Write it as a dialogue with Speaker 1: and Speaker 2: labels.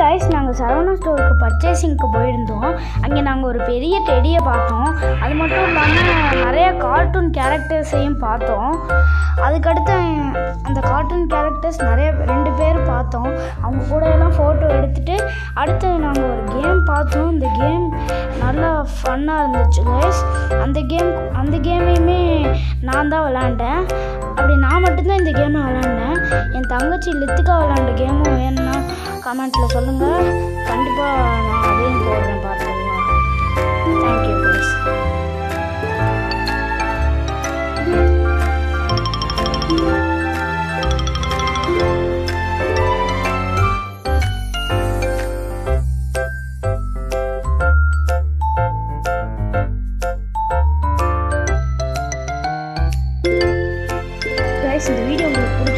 Speaker 1: Guys நாங்கள் சரவணா ஸ்டோருக்கு பர்ச்சேசிங்க்கு போயிருந்தோம். அங்கே நாங்கள் ஒரு பெரிய டெடியை பார்த்தோம். அது மட்டும் இல்லாமல் நிறைய கார்ட்டூன் கேரக்டர்ஸையும் பார்த்தோம். அதுக்கடுத்து அந்த கார்ட்டூன் கேரக்டர்ஸ் நிறைய ரெண்டு பேர் பார்த்தோம். அவங்க கூட எல்லாம் ஃபோட்டோ எடுத்துகிட்டு அடுத்து நாங்கள் ஒரு கேம் பார்த்தோம். இந்த கேம் நல்லா ஃபன்னாக இருந்துச்சு கைஸ் அந்த கேம் அந்த கேமையுமே நான் தான் விளாண்டேன் அப்படி நான் மட்டும்தான் இந்த கேமை விளாண்டேன் என் தங்கச்சி லித்துக்கா விளாண்ட கேமும் வேணும்னா கமெண்ட்டில் சொல்லுங்கள் கண்டிப்பாக நான் அதையும் போடுறேன் பார்த்துக்கோங்க. தேங்க்யூ ப்ளீஸ் இந்த வீடியோ உங்களுக்கு பிடிச்சி